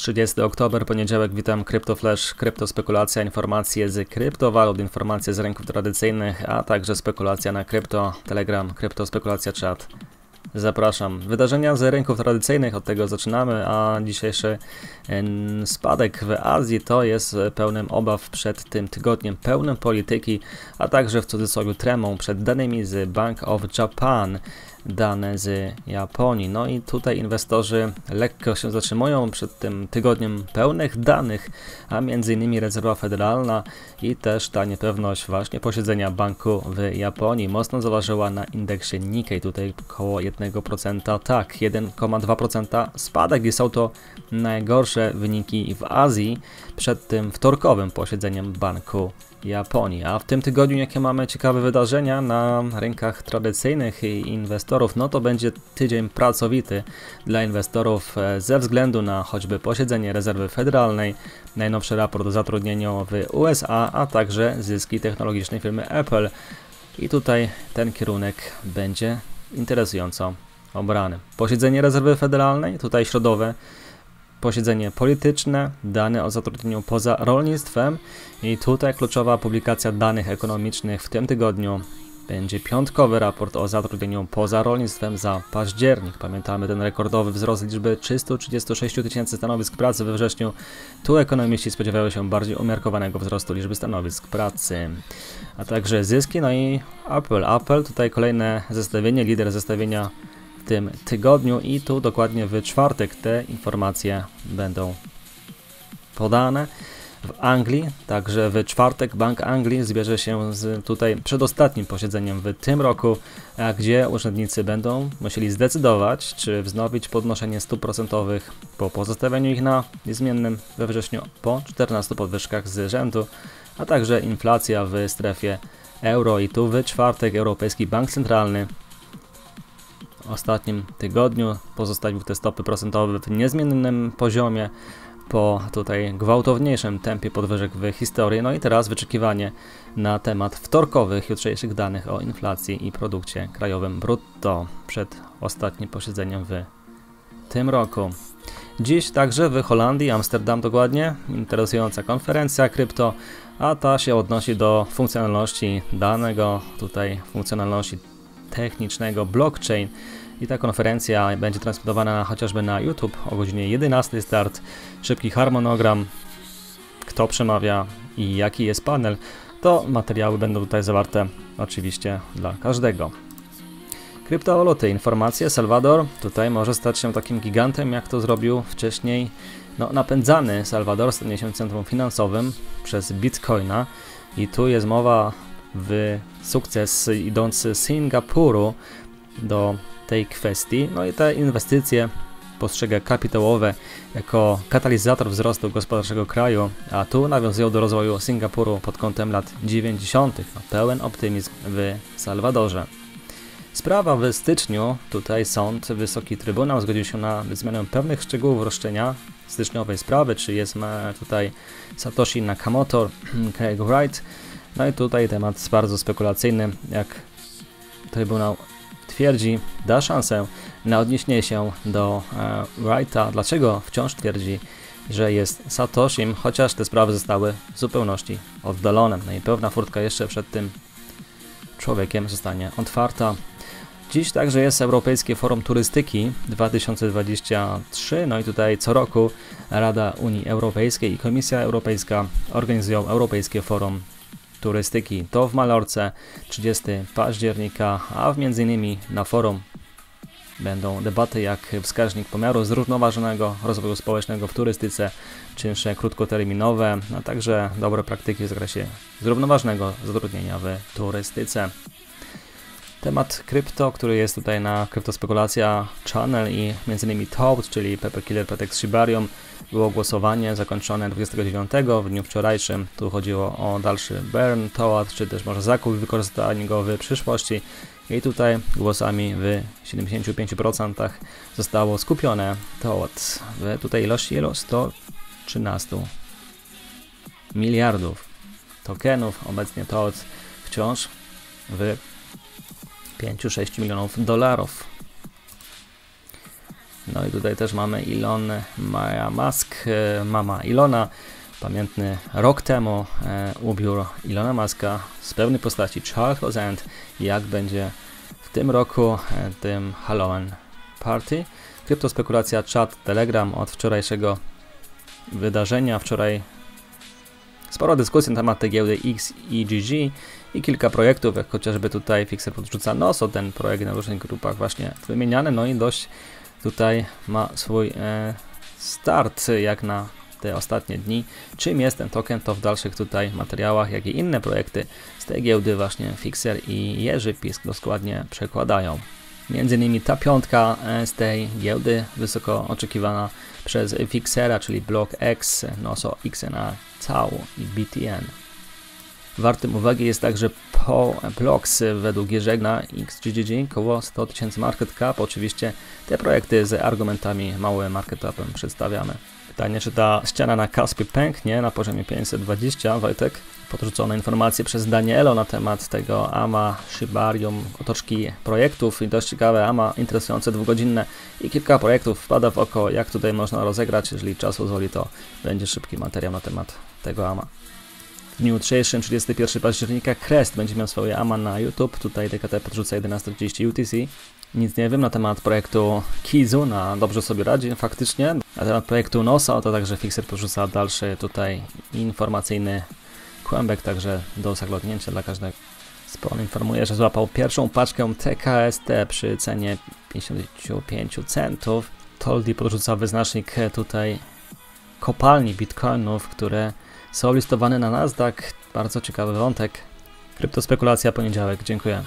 30 oktober, poniedziałek, witam CryptoFlash, kryptospekulacja, informacje z kryptowalut, informacje z rynków tradycyjnych, a także spekulacja na krypto, Telegram, kryptospekulacja chat. Zapraszam. Wydarzenia z rynków tradycyjnych, od tego zaczynamy, a dzisiejszy spadek w Azji to jest pełnym obaw przed tym tygodniem, pełnym polityki, a także w cudzysłowie tremą przed danymi z Bank of Japan, dane z Japonii. No i tutaj inwestorzy lekko się zatrzymują przed tym tygodniem pełnych danych, a między innymi rezerwa federalna i też ta niepewność właśnie posiedzenia banku w Japonii mocno zaważyła na indeksie Nikkei, tutaj około 1%, tak, 1,2% spadek i są to najgorsze wyniki w Azji przed tym wtorkowym posiedzeniem banku Japonii. A w tym tygodniu jakie mamy ciekawe wydarzenia na rynkach tradycyjnych i inwestorów, no to będzie tydzień pracowity dla inwestorów e, ze względu na choćby posiedzenie rezerwy federalnej, najnowszy raport o zatrudnieniu w USA, a także zyski technologicznej firmy Apple. I tutaj ten kierunek będzie interesująco obrany. Posiedzenie rezerwy federalnej, tutaj środowe, posiedzenie polityczne, dane o zatrudnieniu poza rolnictwem i tutaj kluczowa publikacja danych ekonomicznych w tym tygodniu będzie piątkowy raport o zatrudnieniu poza rolnictwem za październik. Pamiętamy ten rekordowy wzrost liczby 336 tysięcy stanowisk pracy we wrześniu. Tu ekonomiści spodziewają się bardziej umiarkowanego wzrostu liczby stanowisk pracy. A także zyski, no i Apple. Apple, tutaj kolejne zestawienie, lider zestawienia tym tygodniu i tu dokładnie w czwartek te informacje będą podane w Anglii, także w czwartek Bank Anglii zbierze się z tutaj przedostatnim posiedzeniem w tym roku, gdzie urzędnicy będą musieli zdecydować, czy wznowić podnoszenie stóp procentowych po pozostawieniu ich na niezmiennym we wrześniu po 14 podwyżkach z rzędu, a także inflacja w strefie euro. I tu w czwartek Europejski Bank Centralny ostatnim tygodniu pozostawił te stopy procentowe w niezmiennym poziomie po tutaj gwałtowniejszym tempie podwyżek w historii. No i teraz wyczekiwanie na temat wtorkowych jutrzejszych danych o inflacji i produkcie krajowym brutto przed ostatnim posiedzeniem w tym roku. Dziś także w Holandii, Amsterdam dokładnie, interesująca konferencja krypto, a ta się odnosi do funkcjonalności danego, tutaj funkcjonalności technicznego blockchain i ta konferencja będzie transmitowana chociażby na YouTube o godzinie 11 start, szybki harmonogram, kto przemawia i jaki jest panel, to materiały będą tutaj zawarte oczywiście dla każdego. Kryptowaluty, informacje, Salwador tutaj może stać się takim gigantem, jak to zrobił wcześniej no, napędzany Salwador, stanie się centrum finansowym przez Bitcoina. I tu jest mowa w sukces idący z Singapuru do tej kwestii. No i te inwestycje postrzega kapitałowe jako katalizator wzrostu gospodarczego kraju, a tu nawiązują do rozwoju Singapuru pod kątem lat 90. No, pełen optymizm w Salwadorze. Sprawa w styczniu, tutaj sąd, Wysoki Trybunał zgodził się na zmianę pewnych szczegółów roszczenia styczniowej sprawy, czy jest tutaj Satoshi Nakamoto, Craig Wright. No i tutaj temat bardzo spekulacyjny, jak Trybunał twierdzi, da szansę na odniesienie się do e, Wrighta. Dlaczego wciąż twierdzi, że jest Satoshim, chociaż te sprawy zostały w zupełności oddalone. No i pewna furtka jeszcze przed tym człowiekiem zostanie otwarta. Dziś także jest Europejskie Forum Turystyki 2023, no i tutaj co roku Rada Unii Europejskiej i Komisja Europejska organizują Europejskie Forum. To w Malorce 30 października, a innymi na forum będą debaty jak wskaźnik pomiaru zrównoważonego rozwoju społecznego w turystyce, czynsze krótkoterminowe, a także dobre praktyki w zakresie zrównoważonego zatrudnienia w turystyce. Temat krypto, który jest tutaj na Kryptospekulacja Channel i m.in. Toad, czyli Pepper Killer Protect Shibarium, było głosowanie zakończone 29 w dniu wczorajszym. Tu chodziło o dalszy burn Toad, czy też może zakup i wykorzystanie go w przyszłości. I tutaj głosami w 75% zostało skupione Toad w tutaj ilości ilu? 113 miliardów tokenów. Obecnie Toad wciąż w 5-6 milionów dolarów. No i tutaj też mamy Elon Maya Musk, e, mama Ilona. Pamiętny rok temu e, ubiór Ilona Muska z pewnej postaci Charles Rosand, jak będzie w tym roku, e, tym Halloween Party. Kryptospekulacja chat Telegram od wczorajszego wydarzenia. Wczoraj sporo dyskusji na temat tej giełdy XEGG i kilka projektów, jak chociażby tutaj Fixer podrzuca nos o ten projekt na różnych grupach właśnie wymieniany, no i dość tutaj ma swój e, start jak na te ostatnie dni. Czym jest ten token, to w dalszych tutaj materiałach, jak i inne projekty z tej giełdy właśnie Fixer i Jerzy Pisk dokładnie przekładają. Między innymi ta piątka e, z tej giełdy, wysoko oczekiwana przez Fixera, czyli Block X, NOSO, XNA, CAU i BTN. Wartym uwagi jest także po Blocks według Jerzegna XGGG około 100 tysięcy market cap. Oczywiście te projekty z argumentami małym market capem przedstawiamy. Pytanie, czy ta ściana na Kaspie pęknie na poziomie 520, Wojtek? Podrzucone informacje przez Danielo na temat tego AMA, Shibarium, otoczki projektów i dość ciekawe AMA, interesujące dwugodzinne i kilka projektów wpada w oko, jak tutaj można rozegrać, jeżeli czas pozwoli, to będzie szybki materiał na temat tego AMA. W dniu jutrzejszym, 31 października, Crest będzie miał swoje AMA na YouTube. Tutaj DKT podrzuca 11.30 UTC. Nic nie wiem na temat projektu Kizu, na dobrze sobie radzi faktycznie. Na temat projektu NOSA to także Fixer podrzuca dalszy tutaj informacyjny kłębek, także do zaglądnięcia dla każdego. Spon informuje, że złapał pierwszą paczkę TKST przy cenie 55 centów. Toldi podrzuca wyznacznik tutaj kopalni bitcoinów, które są listowane na Nasdaq. Bardzo ciekawy wątek. Kryptospekulacja poniedziałek. Dziękuję.